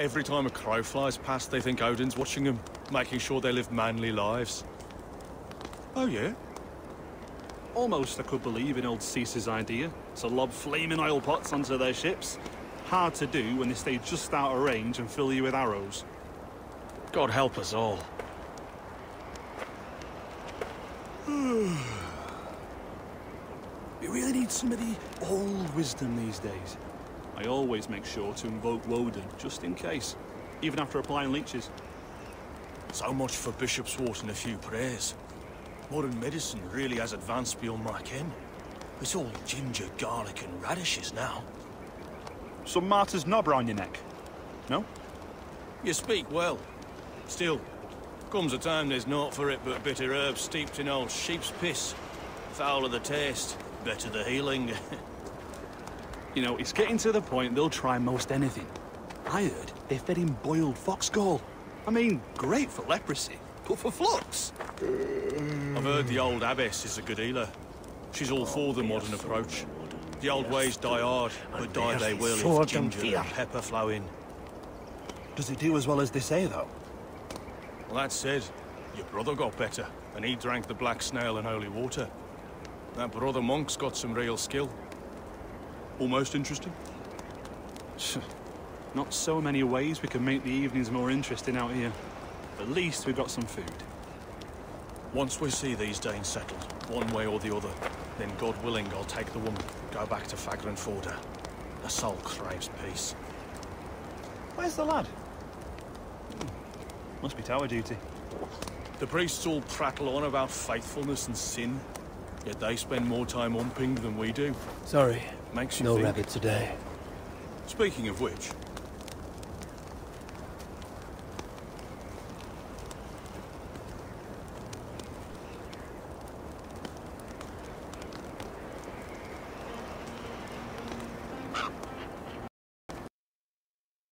Every time a crow flies past, they think Odin's watching them, making sure they live manly lives. Oh, yeah? Almost I could believe in old Caesar's idea to lob flaming oil pots onto their ships. Hard to do when they stay just out of range and fill you with arrows. God help us all. We really need some of the old wisdom these days. I always make sure to invoke Woden, just in case. Even after applying leeches. So much for Bishop's Wort and a few prayers. Modern medicine really has advanced beyond my ken. It's all ginger, garlic and radishes now. Some martyr's knob round your neck. No? You speak well. Still, comes a time there's naught for it but bitter herbs steeped in old sheep's piss. Foul of the taste, better the healing. You know, it's getting to the point they'll try most anything. I heard they fed him boiled fox gall. I mean, great for leprosy, but for flux. I've heard the old abbess is a good healer. She's all for the modern approach. The old ways die hard, but die they will if ginger and pepper flow in. Does it do as well as they say, though? Well, that said, your brother got better, and he drank the black snail and holy water. That brother monk's got some real skill. Almost interesting. Not so many ways we can make the evenings more interesting out here. At least we've got some food. Once we see these Danes settled, one way or the other, then God willing, I'll take the woman, go back to Fagranforda. The soul craves peace. Where's the lad? Hmm. Must be tower duty. The priests all prattle on about faithfulness and sin, yet they spend more time umping than we do. Sorry, Makes you no think. rabbit today. Speaking of which,